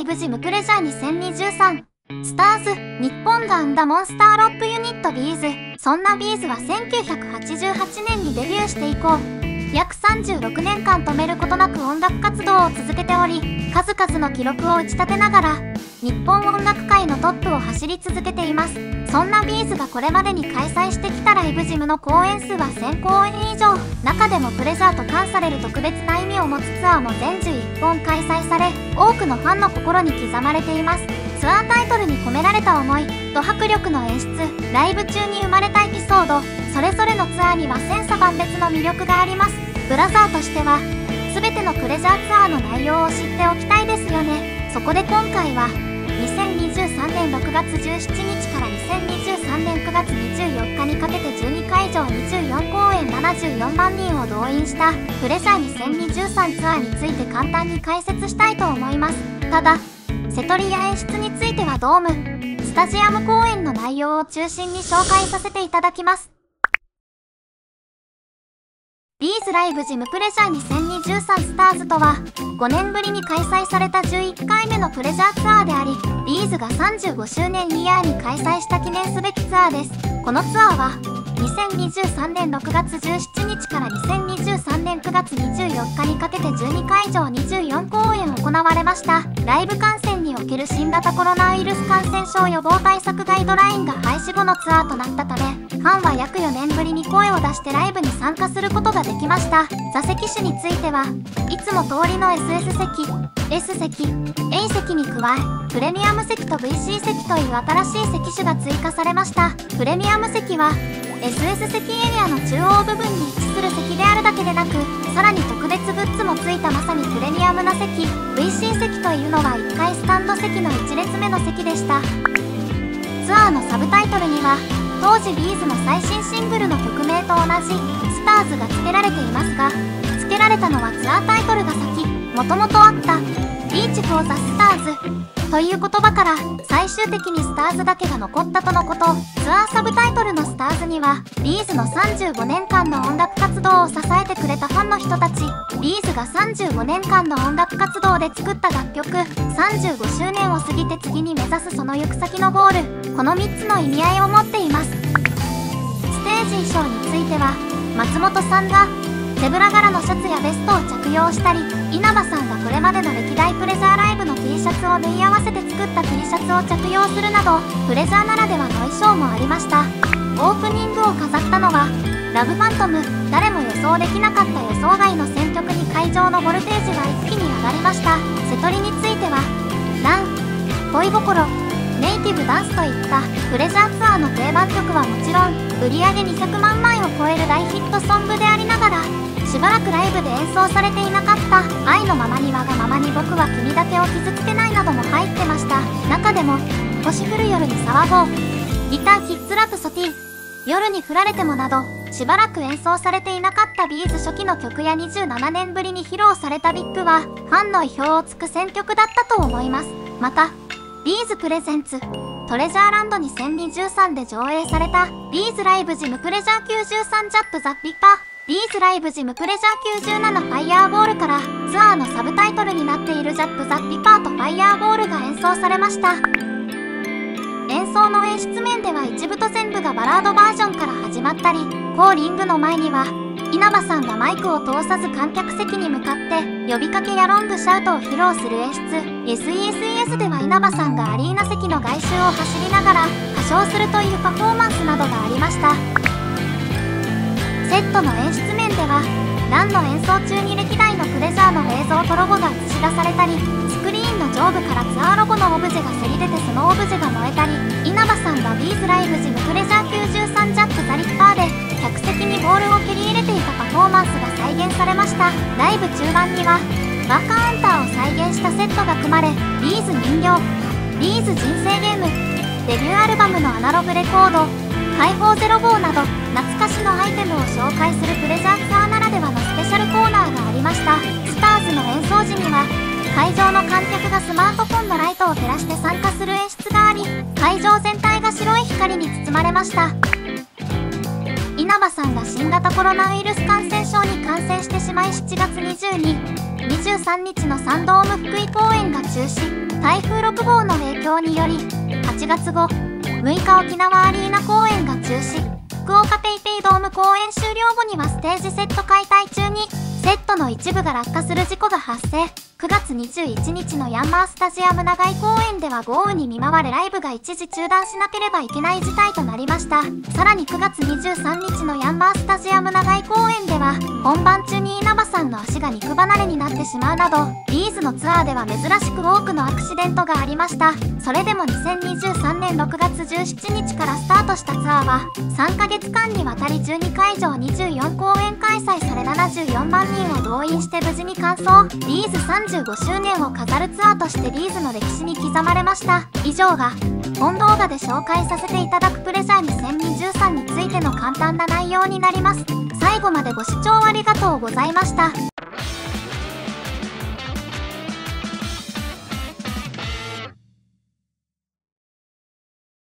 LIVE-GYM Pleasure 2023 STARS 日本が生んだモンスターロックユニット B'z。そんな B'z は1988年にデビューして以降約36年間止めることなく音楽活動を続けており数々の記録を打ち立てながら日本音楽界のトップを走り続けています。そんな B'z がこれまでに開催してきた LIVE-GYM の公演数は1000公演以上。中でも Pleasure と冠される特別な意味を持つツアーも全11本開催され多くのファンの心に刻まれています。ツアータイトルに込められた思い。と迫力の演出ライブ中に生まれたエピソードそれぞれのツアーには千差万別の魅力があります。ブラザーとしては全てのプレジャーツアーの内容を知っておきたいですよね。そこで今回は2023年6月17日から2023年9月24日にかけて12会場24公演74万人を動員したプレジャー2023ツアーについて簡単に解説したいと思います。ただ瀬戸りや演出についてはドームタジアム公演の内容を中心に紹介させていただきます。ビーズライブジムプレジャー2023スターズとは5年ぶりに開催された11回目のプレジャーツアーでありビーズが35周年イヤーに開催した記念すべきツアーです。このツアーは2023年6月17日から2023年9月24日にかけて12会場24公演行われました。ライブ観戦における新型コロナウイルス感染症予防対策ガイドラインが廃止後のツアーとなったためファンは約4年ぶりに声を出してライブに参加することができました。座席種についてはいつも通りの SS 席。S 席。A 席に加えプレミアム席と VC 席という新しい席種が追加されました。プレミアム席は SS 席エリアの中央部分に位置する席であるだけでなくさらに特別グッズもついたまさにプレミアムな席。VC 席というのは1階スタンド席の1列目の席でした。ツアーのサブタイトルには当時 B'z の最新シングルの曲名と同じ「STARS」が付けられていますが付けられたのはツアータイトルが先。もともとあった「Reach for the Stars」という言葉から最終的に STARS だけが残ったとのこと。ツアーサブタイトルの「STARS」には B'z の35年間の音楽活動を支えてくれたファンの人たち。 B'z が35年間の音楽活動で作った楽曲35周年を過ぎて次に目指すその行く先のゴール。この3つの意味合いを持っています。ステージ衣装については松本さんがゼブラ柄のシャツやベストを着用したり稲葉さんがこれまでの歴代プレジャーライブの T シャツを縫い合わせて作った T シャツを着用するなどプレジャーならではの衣装もありました。オープニングを飾ったのはラブファントム誰も予想できなかった予想外の選曲に会場のボルテージが一気に上がりました。瀬戸りについてはラン恋心。ネイティブダンスといったプレジャーツアーの定番曲はもちろん売り上げ200万枚を超える大ヒットソングでありながらしばらくライブで演奏されていなかった「愛のままにわがままに僕は君だけを傷つけない」なども入ってました。中でも「星降る夜に騒ごう」「ギターキッズラプソティ」「夜に降られても」などしばらく演奏されていなかったビーズ初期の曲や27年ぶりに披露されたビッグはファンの意表をつく選曲だったと思いますまたビーズプレゼンツ。トレジャーランド2023で上映された。ビーズライブジムプレジャー93ジャップザ・ピッパ。ビーズライブジムプレジャー97ファイヤーボールから。ツアーのサブタイトルになっているジャップ・ザ・ピパーとファイヤーボールが演奏されました。演奏の演出面では一部と全部がバラードバージョンから始まったりコーリングの前には稲葉さんがマイクを通さず観客席に向かって呼びかけやロングシャウトを披露する演出。SESES では稲葉さんがアリーナ席の外周を走りながら歌唱するというパフォーマンスなどがありました。セットの演出面ではランの演奏中に歴代のプレジャーの映像とロゴが映し出されたりスクリーンの上部からツアーロゴのオブジェがせり出てそのオブジェが燃えたり稲葉さんがビーズライブジムプレジャー93ジャライブ中盤にはワーカーアンターを再現したセットが組まれB'z 人形 B'z 人生ゲームデビューアルバムのアナログレコード会報0号など懐かしのアイテムを紹介する Pleasure ツアーならではのスペシャルコーナーがありました STARS の演奏時には会場の観客がスマートフォンのライトを照らして参加する演出があり会場全体が白い光に包まれました。稲葉さんが新型コロナウイルス感染症に感染してしまい7月22、23日のサンドーム福井公演が中止台風6号の影響により8月5、6日沖縄アリーナ公演が中止福岡 paypay ドーム公演終了後にはステージセット解体中にセットの一部が落下する事故が発生。9月21日のヤンマースタジアム長井公演では豪雨に見舞われライブが一時中断しなければいけない事態となりました。さらに9月23日のヤンマースタジアム長井公演では本番中に稲葉さんの足が肉離れになってしまうなどリーズのツアーでは珍しく多くのアクシデントがありました。それでも2023年6月17日からスタートしたツアーは3ヶ月間にわたり12会場24公演開催され74万人を動員して無事に完走。リーズ35周年を飾るツアーとしてリーズの歴史に刻まれました。以上が本動画で紹介させていただくプレジャー2023についての簡単な内容になります。最後までご視聴ありがとうございました。